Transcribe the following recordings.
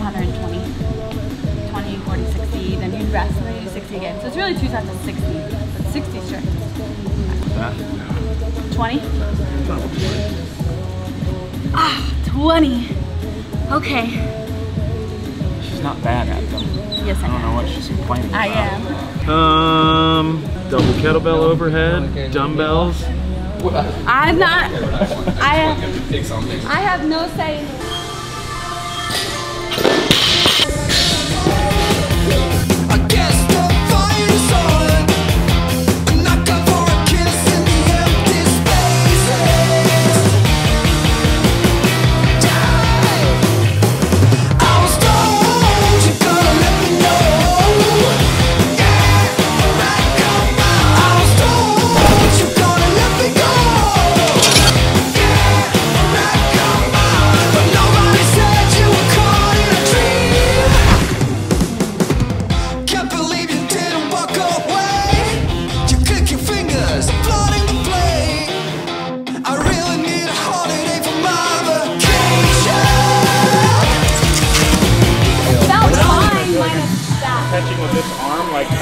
that 120. 20, 40, 60, then you'd rest, and then you do 60 again. So it's really two sets of 60, but 60 strict. 20? Ah, 20. Okay. She's not bad at them. Yes, I, I don't am. know what she's complaining about. I about. am. Um, double kettlebell overhead, dumbbells. I'm not. I have. I have no say.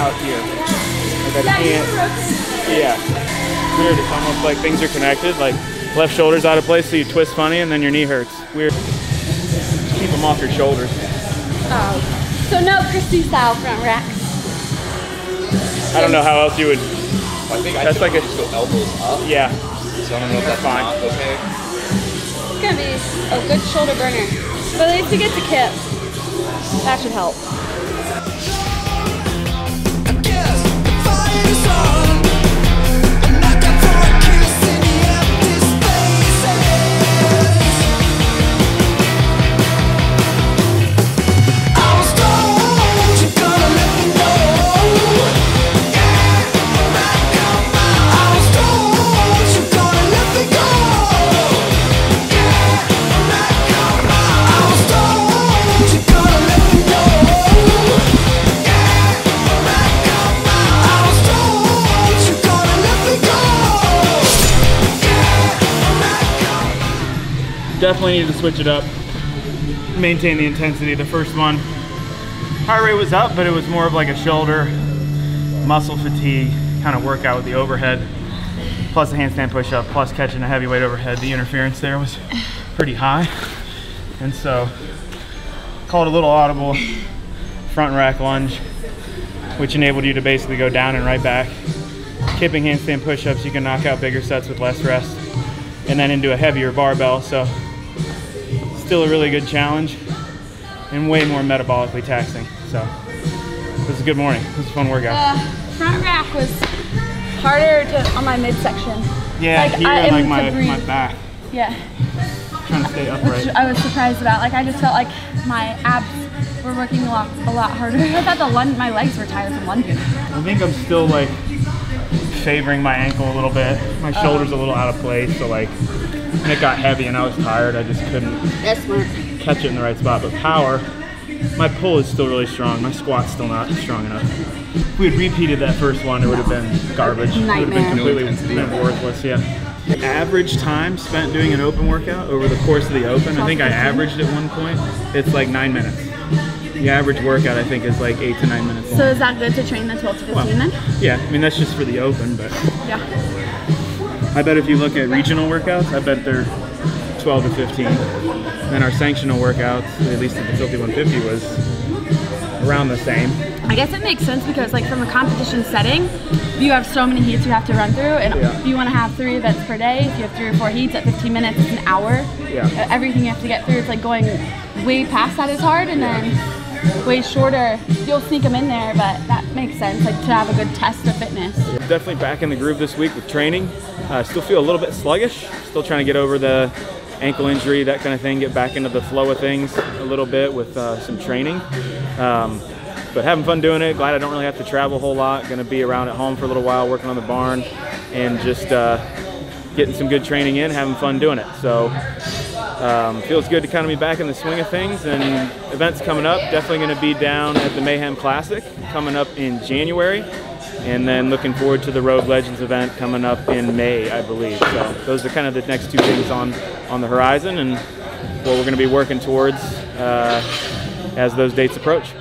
Out here. Like I Yeah, you can't. Yeah. Weird. It's almost like things are connected. Like left shoulder's out of place, so you twist funny, and then your knee hurts. Weird. Just keep them off your shoulders. Oh. So no Christy style front racks. I don't know how else you would. I think That's should like a- just go elbows up. Yeah. So I don't know if that's Fine. not okay. It's gonna be a good shoulder burner. But at least you get to kip. That should help. Definitely need to switch it up. Maintain the intensity. The first one, heart rate was up, but it was more of like a shoulder muscle fatigue kind of workout with the overhead, plus the handstand push-up, plus catching a heavy weight overhead. The interference there was pretty high, and so called a little audible front rack lunge, which enabled you to basically go down and right back. Kipping handstand push-ups, you can knock out bigger sets with less rest, and then into a heavier barbell. So still a really good challenge and way more metabolically taxing. So it was a good morning. It was a fun workout. Uh, front rack was harder to on my midsection. yeah, like, here I and like my, breathe. my back, Yeah. trying to stay Which upright. I was surprised about. Like I just felt like my abs were working a lot a lot harder. I thought the lung my legs were tired from lunging. I think I'm still like favoring my ankle a little bit. My shoulder's a little out of place, so like when it got heavy and I was tired, I just couldn't catch it in the right spot. But power, my pull is still really strong. My squat's still not strong enough. If we had repeated that first one, it would have been garbage. It would have been Nightmare. completely No been worthless. Yeah. Average time spent doing an open workout over the course of the open, I think I averaged at one point. It's like nine minutes. The average workout, I think, is like eight to nine minutes long. So is that good to train the 12 to 15 Well, then? Yeah, I mean that's just for the open, but Yeah. I bet if you look at regional workouts, I bet they're 12 to 15. And our sanctional workouts, at least at the Filthy 150, was around the same. I guess it makes sense because like from a competition setting, you have so many heats you have to run through and Yeah. if you want to have three events per day, if you have three or four heats at 15 minutes, it's an hour. Yeah. Uh, Everything you have to get through, it's like going way past that is hard and then way shorter. You'll sneak them in there, but that makes sense like to have a good test of fitness. Definitely back in the groove this week with training. Uh, still feel a little bit sluggish. Still trying to get over the ankle injury, that kind of thing. Get back into the flow of things a little bit with uh, some training. Um, but having fun doing it. Glad I don't really have to travel a whole lot. Going to be around at home for a little while, working on the barn, and just uh, getting some good training in, having fun doing it. So um, feels good to kind of be back in the swing of things. And events coming up, definitely going to be down at the Mayhem Classic coming up in January. And then looking forward to the Rogue Legends event coming up in May, I believe. So those are kind of the next two things on on the horizon, and what we're going to be working towards uh, as those dates approach.